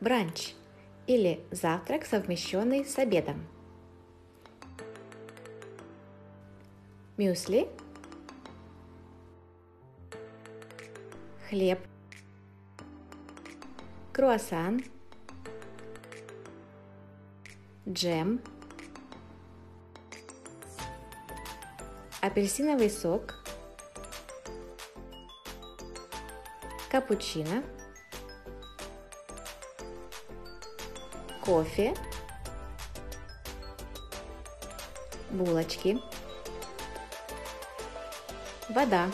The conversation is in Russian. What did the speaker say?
бранч или завтрак, совмещенный с обедом. Мюсли, хлеб, круассан, джем, апельсиновый сок, капучино, кофе, булочки, вода.